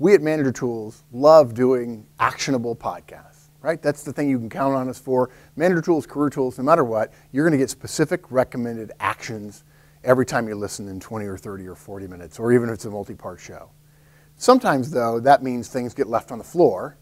we at Manager Tools love doing actionable podcasts, right? That's the thing you can count on us for. Manager Tools, Career Tools, no matter what, you're going to get specific recommended actions every time you listen in 20 or 30 or 40 minutes, or even if it's a multi-part show. Sometimes, though, that means things get left on the floor.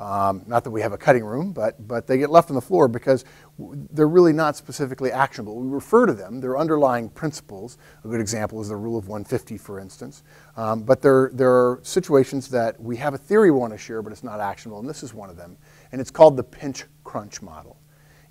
Um, not that we have a cutting room, but, but they get left on the floor because they're really not specifically actionable. We refer to them, they're underlying principles. A good example is the rule of 150, for instance. Um, but there, there are situations that we have a theory we want to share, but it's not actionable, and this is one of them. And it's called the pinch crunch model.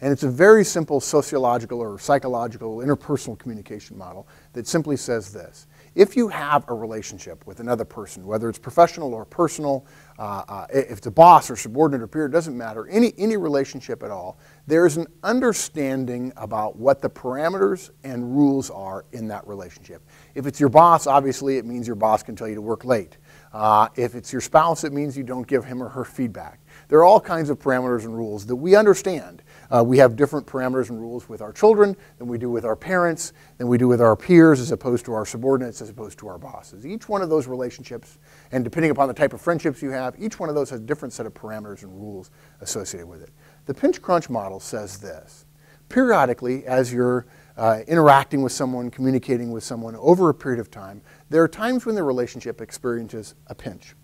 And it's a very simple sociological or psychological interpersonal communication model that simply says this. If you have a relationship with another person, whether it's professional or personal, uh, uh, if it's a boss or subordinate or peer, it doesn't matter, any, any relationship at all, there is an understanding about what the parameters and rules are in that relationship. If it's your boss, obviously it means your boss can tell you to work late. Uh, if it's your spouse, it means you don't give him or her feedback. There are all kinds of parameters and rules that we understand. Uh, we have different parameters and rules with our children than we do with our parents, than we do with our peers, as opposed to our subordinates, as opposed to our bosses. Each one of those relationships, and depending upon the type of friendships you have, each one of those has a different set of parameters and rules associated with it. The pinch crunch model says this. Periodically, as you're uh, interacting with someone, communicating with someone over a period of time, there are times when the relationship experiences a pinch.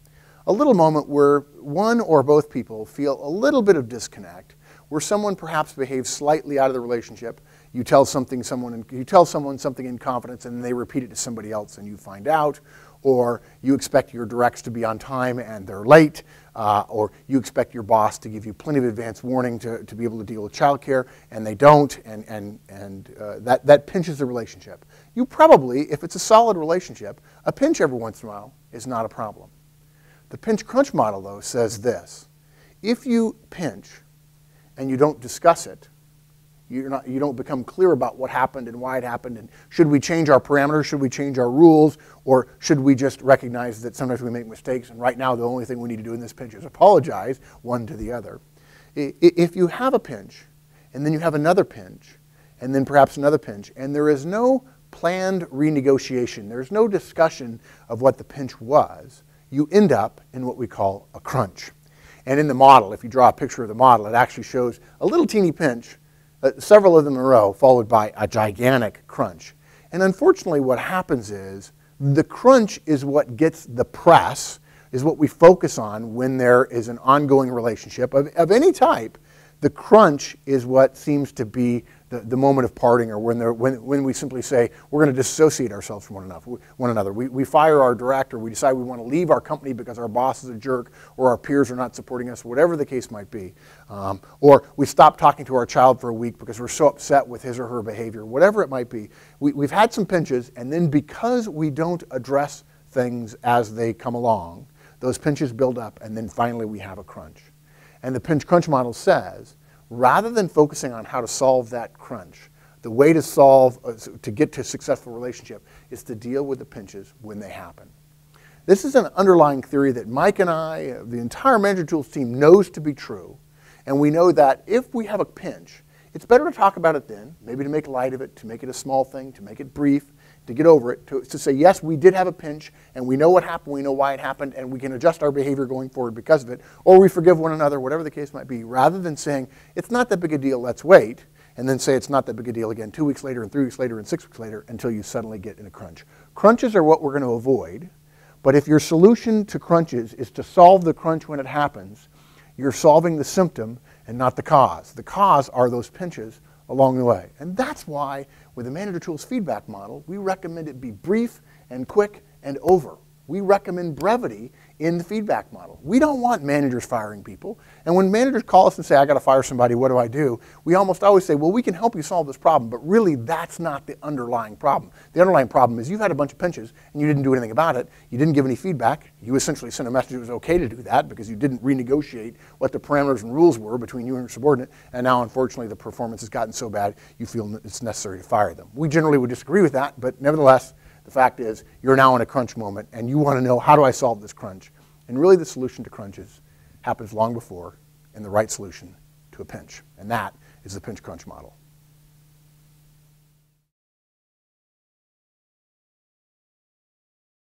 A little moment where one or both people feel a little bit of disconnect where someone perhaps behaves slightly out of the relationship. You tell something someone you tell someone something in confidence and they repeat it to somebody else and you find out, or you expect your directs to be on time and they're late, uh, or you expect your boss to give you plenty of advance warning to, to be able to deal with childcare and they don't, and, and, and uh, that, that pinches the relationship. You probably, if it's a solid relationship, a pinch every once in a while is not a problem. The pinch crunch model, though, says this. If you pinch and you don't discuss it, you're not, you don't become clear about what happened and why it happened, and should we change our parameters, should we change our rules, or should we just recognize that sometimes we make mistakes, and right now the only thing we need to do in this pinch is apologize one to the other. If you have a pinch, and then you have another pinch, and then perhaps another pinch, and there is no planned renegotiation, there's no discussion of what the pinch was, you end up in what we call a crunch. And in the model, if you draw a picture of the model, it actually shows a little teeny pinch, uh, several of them in a row, followed by a gigantic crunch. And unfortunately, what happens is the crunch is what gets the press, is what we focus on when there is an ongoing relationship of, of any type. The crunch is what seems to be the, the moment of parting or when, when, when we simply say we're going to disassociate ourselves from one another. One another. We, we fire our director, we decide we want to leave our company because our boss is a jerk or our peers are not supporting us, whatever the case might be. Um, or we stop talking to our child for a week because we're so upset with his or her behavior, whatever it might be. We, we've had some pinches, and then because we don't address things as they come along, those pinches build up, and then finally we have a crunch. And the pinch crunch model says rather than focusing on how to solve that crunch, the way to solve, uh, to get to a successful relationship is to deal with the pinches when they happen. This is an underlying theory that Mike and I, uh, the entire Manager Tools team, knows to be true. And we know that if we have a pinch, it's better to talk about it then, maybe to make light of it, to make it a small thing, to make it brief, to get over it, to, to say, yes, we did have a pinch, and we know what happened, we know why it happened, and we can adjust our behavior going forward because of it, or we forgive one another, whatever the case might be, rather than saying, it's not that big a deal, let's wait, and then say it's not that big a deal again two weeks later, and three weeks later, and six weeks later, until you suddenly get in a crunch. Crunches are what we're going to avoid, but if your solution to crunches is to solve the crunch when it happens, you're solving the symptom and not the cause. The cause are those pinches along the way. And that's why with the Manager Tools feedback model, we recommend it be brief and quick and over. We recommend brevity in the feedback model. We don't want managers firing people. And when managers call us and say, I got to fire somebody, what do I do? We almost always say, well, we can help you solve this problem. But really, that's not the underlying problem. The underlying problem is you've had a bunch of pinches and you didn't do anything about it. You didn't give any feedback. You essentially sent a message it was okay to do that because you didn't renegotiate what the parameters and rules were between you and your subordinate. And now, unfortunately, the performance has gotten so bad you feel it's necessary to fire them. We generally would disagree with that, but nevertheless, the fact is, you're now in a crunch moment, and you want to know, how do I solve this crunch? And really, the solution to crunches happens long before, and the right solution to a pinch. And that is the pinch crunch model.